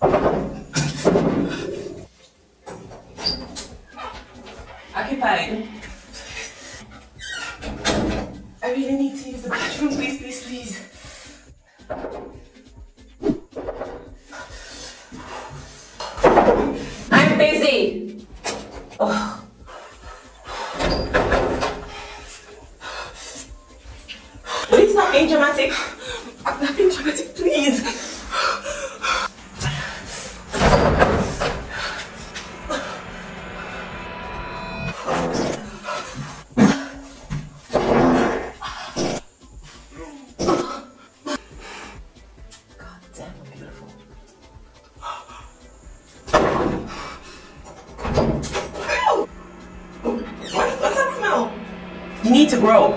Occupied. I really need to use the bathroom. Please, please, please. I'm busy. Oh. Please stop being dramatic. I'm not being dramatic. You need to grow.